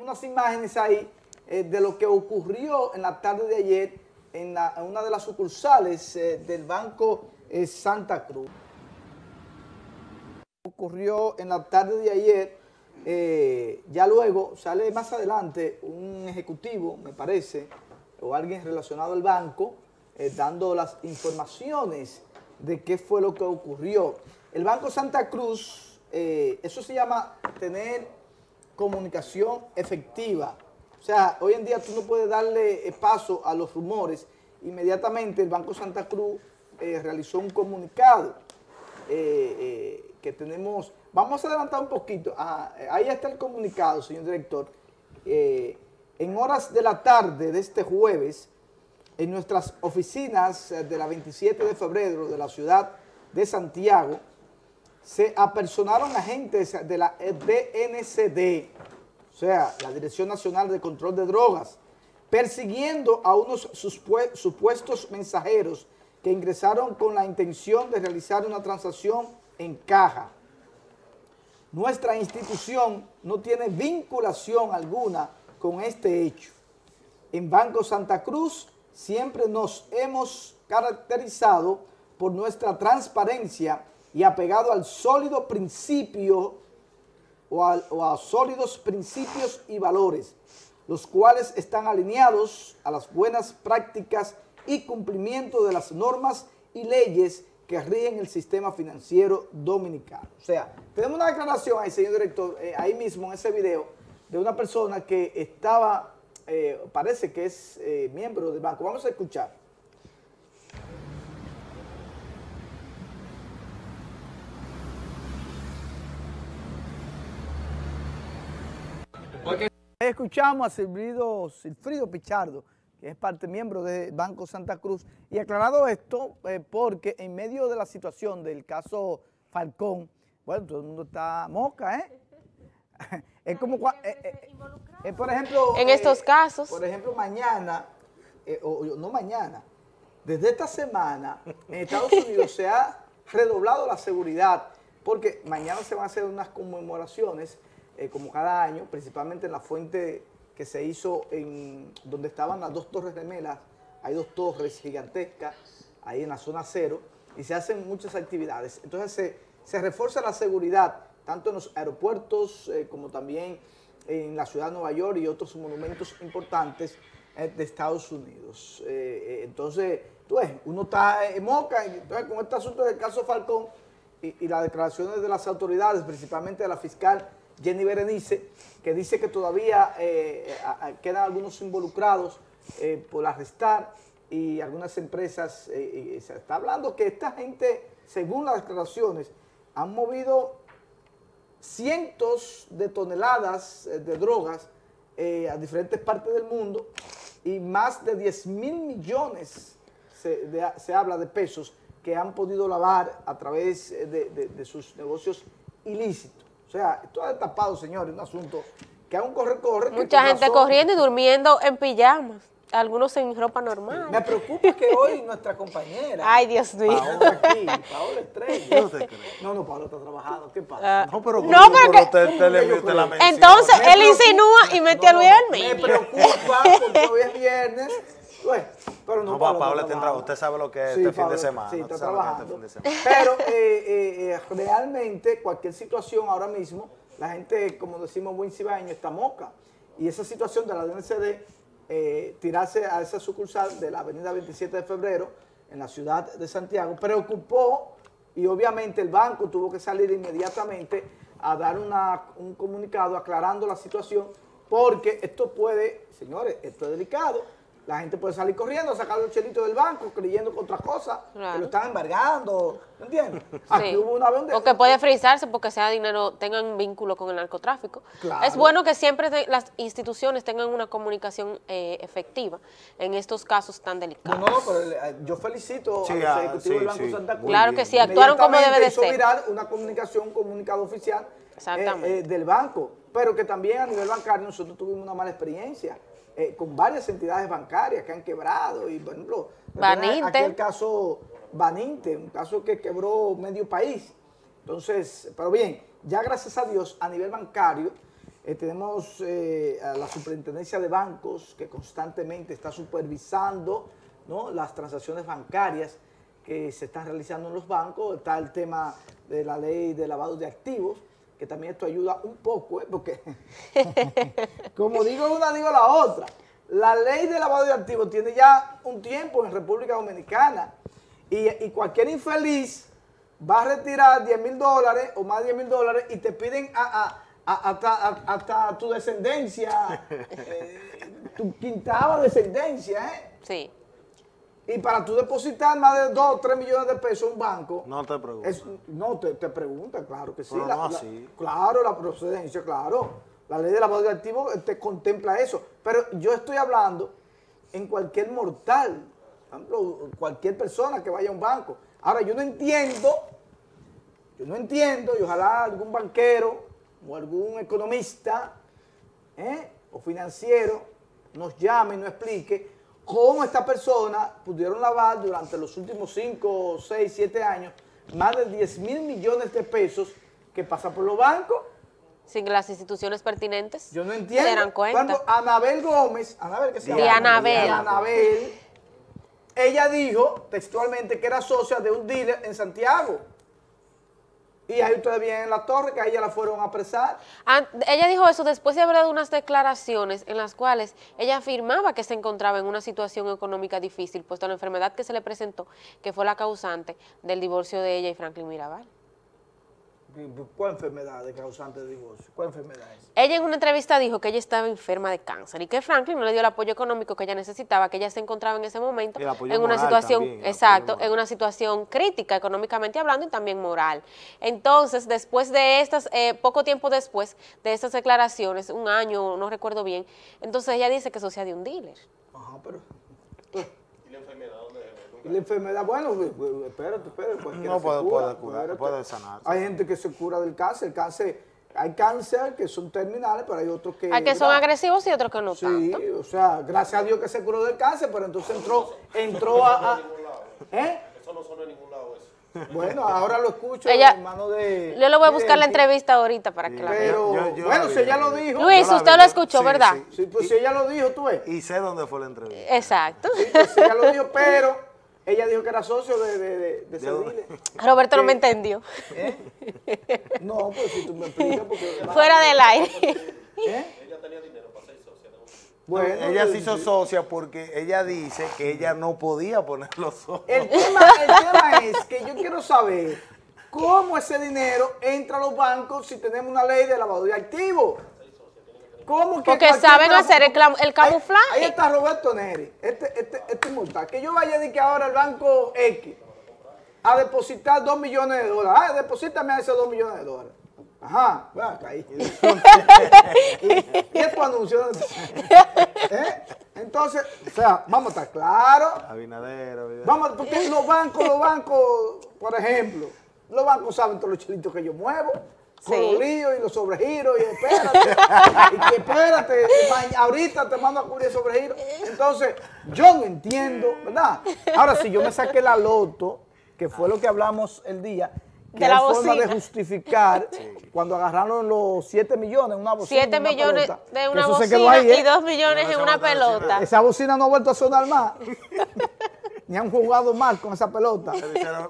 unas imágenes ahí eh, de lo que ocurrió en la tarde de ayer en, una de las sucursales eh, del Banco eh, Santa Cruz. Ocurrió en la tarde de ayer, ya luego sale más adelante un ejecutivo, me parece, o alguien relacionado al banco, dando las informaciones de qué fue lo que ocurrió. El Banco Santa Cruz, eso se llama tener comunicación efectiva. O sea, hoy en día tú no puedes darle eh, paso a los rumores. Inmediatamente el Banco Santa Cruz eh, realizó un comunicado eh, que tenemos... Vamos a adelantar un poquito. Ah, ahí está el comunicado, señor director. en horas de la tarde de este jueves, en nuestras oficinas de la 27 de febrero de la ciudad de Santiago, se apersonaron agentes de la DNCD, o sea, la Dirección Nacional de Control de Drogas, persiguiendo a unos supuestos mensajeros que ingresaron con la intención de realizar una transacción en caja. Nuestra institución no tiene vinculación alguna con este hecho. En Banco Santa Cruz siempre nos hemos caracterizado por nuestra transparencia y apegado al sólido principio o a, sólidos principios y valores, los cuales están alineados a las buenas prácticas y cumplimiento de las normas y leyes que rigen el sistema financiero dominicano. O sea, tenemos una declaración ahí, señor director, eh, ahí mismo en ese video, de una persona que estaba, eh, parece que es eh, miembro del banco. Vamos a escuchar. Escuchamos a Silfrido, Silfrido Pichardo, que es parte miembro del Banco Santa Cruz, y aclarado esto eh, porque en medio de la situación del caso Falcón, bueno, todo el mundo está moca, ¿eh? es como, eh, eh, por ejemplo... En estos casos. Por ejemplo, mañana, o no mañana, desde esta semana en Estados Unidos se ha redoblado la seguridad, porque mañana se van a hacer unas conmemoraciones eh, como cada año, principalmente en la fuente que se hizo en donde estaban las dos torres gemelas, hay dos torres gigantescas ahí en la zona cero y se hacen muchas actividades. Entonces se, refuerza la seguridad tanto en los aeropuertos eh, como también en la ciudad de Nueva York y otros monumentos importantes eh, de Estados Unidos. entonces, tú ves, uno está en Moca, entonces, con este asunto del caso Falcón y las declaraciones de las autoridades, principalmente de la fiscal Jenny Berenice, que dice que todavía eh, quedan algunos involucrados eh, por arrestar y algunas empresas, eh, se está hablando que esta gente, según las declaraciones, han movido cientos de toneladas de drogas a diferentes partes del mundo y más de 10 mil millones se, habla de pesos que han podido lavar a través de sus negocios ilícitos. O sea, esto ha destapado, señores, un asunto que aún corre, corre. Mucha gente corriendo y durmiendo en pijamas. Algunos en ropa normal. Me preocupa que hoy nuestra compañera. Ay, Dios mío. Paola aquí, Paola Estrella. No, no, Paola está trabajando. ¿Qué pasa? Ah, no, pero, no, pero la Entonces, él insinúa y mete a Luis al Me preocupa porque hoy es viernes pero no, no usted sabe lo que es este fin de semana. Sí, está este trabajando. Pero eh, eh, eh, realmente cualquier situación ahora mismo, la gente, como decimos buen cibaño, está moca. Y esa situación de la DNCD, tirarse a esa sucursal de la avenida 27 de febrero, en la ciudad de Santiago, preocupó y obviamente el banco tuvo que salir inmediatamente a dar un comunicado aclarando la situación porque esto puede, señores, esto es delicado, la gente puede salir corriendo, sacar los chelitos del banco, creyendo que otra cosa, que lo están embargando, ¿me entiendes? Aquí hubo una vez O que puede frizarse porque sea dinero, tengan vínculo con el narcotráfico. Es bueno que siempre las instituciones tengan una comunicación eh, efectiva en estos casos tan delicados. No, no, pero eh, yo felicito al ah, ejecutivo del Banco Santa Cruz. Claro que sí, actuaron como debe de hizo viral una comunicación, un comunicado oficial eh, del banco, pero que también a nivel bancario nosotros tuvimos una mala experiencia. Eh, con varias entidades bancarias que han quebrado y, por ejemplo, aquel caso Baninte, un caso que quebró medio país. Entonces, pero bien, ya gracias a Dios, a nivel bancario, Eh, tenemos eh, a la superintendencia de bancos que constantemente está supervisando las transacciones bancarias que se están realizando en los bancos. Está el tema de la ley de lavado de activos, que también esto ayuda un poco, ¿eh? porque como digo una, digo la otra. La ley de lavado de activos tiene ya un tiempo en República Dominicana y, cualquier infeliz va a retirar 10 mil dólares o más de 10 mil dólares y te piden hasta, tu descendencia, eh, tu quintava descendencia, ¿eh? Sí. Y para tú depositar más de 2 o 3 millones de pesos en un banco. No te pregunta. no, te, te, pregunta, claro que sí. no así. claro, la procedencia, claro. La ley de lavado de activos te contempla eso. Pero yo estoy hablando en cualquier mortal. Por ejemplo, cualquier persona que vaya a un banco. Ahora, yo no entiendo, yo no entiendo, y ojalá algún banquero o algún economista ¿eh? o financiero nos llame y nos explique cómo esta persona pudieron lavar durante los últimos 5, 6, 7 años más de 10 mil millones de pesos que pasan por los bancos. Sin las instituciones pertinentes Yo no entiendo. se dan cuenta. Cuando Anabel Gómez, Anabel que se llama. Anabel. Anabel, ella dijo textualmente que era socia de un dealer en Santiago. Y ahí ustedes vienen en la torre, que a ella la fueron a apresar. ella dijo eso después de haber dado unas declaraciones en las cuales ella afirmaba que se encontraba en una situación económica difícil, puesto a la enfermedad que se le presentó, que fue la causante del divorcio de ella y Franklin Mirabal. ¿Cuál enfermedad de causante de divorcio? ¿Cuál enfermedad es? Ella en una entrevista dijo que ella estaba enferma de cáncer y que Franklin no le dio el apoyo económico que ella necesitaba, que ella se encontraba en ese momento en una situación, exacto, en una situación crítica económicamente hablando y también moral. Entonces, después de estas, eh, poco tiempo después de estas declaraciones, un año, no recuerdo bien, entonces ella dice que eso sea de un dealer. Ajá, pero... Y la enfermedad, bueno, espérate, espérate. No puede, puede, curar, puede sanar. Hay gente que se cura del cáncer. El cáncer, hay cáncer que son terminales, pero hay otros que... Hay que son agresivos y otros que no Sí, o sea, gracias a Dios que se curó del cáncer, pero entonces entró, entró a... ¿Eh? Eso no suena en ningún lado eso. Bueno, ahora lo escucho ella, hermano de... Yo le voy a buscar la entrevista ahorita para que la vea. bueno, si ella lo dijo... Luis, usted lo escuchó, ¿verdad? Sí, pues si ella lo dijo, tú ves. Y sé dónde fue la entrevista. Exacto. Sí, pues si ella lo dijo, pero ella dijo que era socio de, de, de, de Roberto no me entendió. ¿Eh? No, pues si tú me explicas porque... Fuera del aire. ¿Eh? Ella tenía dinero para ser socia. Bueno, ella se hizo socia porque ella dice que ella no podía ponerlo socio. El tema, el tema es que yo quiero saber cómo ese dinero entra a los bancos si tenemos una ley de lavado de activos. Porque saben hacer el, el camuflaje. Ahí, está Roberto Neri, este, este, este inmortal. Que yo vaya a decir que ahora el banco X a depositar 2 millones de dólares. Ah, deposítame a esos 2 millones de dólares. Ajá, va ahí. y, es tu anuncio. ¿Eh? Entonces, o sea, vamos a estar claros. Abinadero, Vamos, porque los bancos, los bancos, por ejemplo, los bancos saben todos los chilitos que yo muevo con los líos y los sobregiros y espérate, y que espérate, ahorita te mando a cubrir el sobregiro. Entonces, yo no entiendo, ¿verdad? Ahora, si yo me saqué la loto, que fue lo que hablamos el día, que de forma de justificar cuando agarraron los 7 millones en una bocina. 7 millones de una bocina y 2 ¿eh? millones en una pelota. Esa bocina no ha vuelto a sonar más. Ni han jugado mal con esa pelota.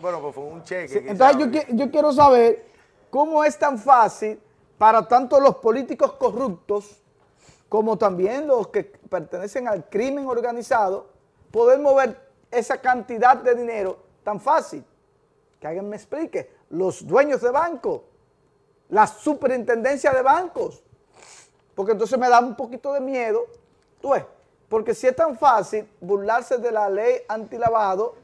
Bueno, pues fue un cheque. entonces yo, yo quiero saber cómo es tan fácil para tanto los políticos corruptos como también los que pertenecen al crimen organizado poder mover esa cantidad de dinero tan fácil. Que alguien me explique. Los dueños de bancos, la superintendencia de bancos. Porque entonces me da un poquito de miedo, tú porque si es tan fácil burlarse de la ley antilavado,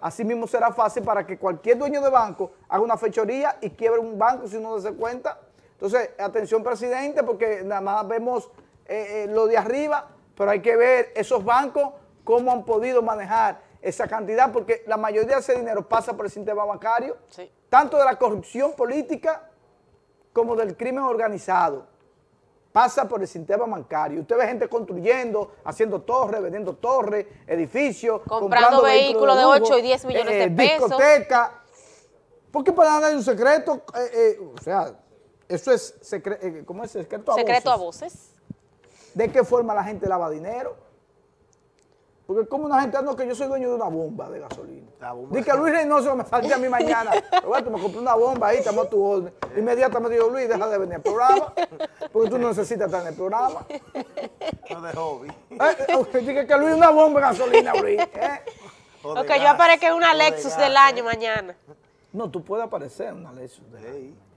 Así mismo será fácil para que cualquier dueño de banco haga una fechoría y quiebre un banco si uno no se cuenta. Entonces, atención presidente, porque nada más vemos eh, eh, lo de arriba, pero hay que ver esos bancos cómo han podido manejar esa cantidad, porque la mayoría de ese dinero pasa por el sistema bancario, tanto de la corrupción política como del crimen organizado pasa por el sistema bancario. Usted ve gente construyendo, haciendo torres, vendiendo torres, edificios, comprando, vehículos de, 8 y 10 millones de eh, pesos. Discoteca. Porque para nada hay un secreto, eh, eh, o sea, eso es, secre, eh, ¿cómo es? Secreto a Secreto a voces. ¿De qué forma la gente lava dinero? Porque como una gente, no, que yo soy dueño de una bomba de gasolina. Dice que Luis Reynoso me falta a mí mañana. Bueno, tú me compré una bomba ahí, estamos tu orden. Inmediatamente digo, Luis, deja de venir al programa, porque tú no necesitas estar en el programa. No de hobby. Eh, Dice que Luis una bomba de gasolina, Luis. ¿eh? O que yo aparezca en una Lexus del año mañana. No, tú puedes aparecer en una Lexus del año.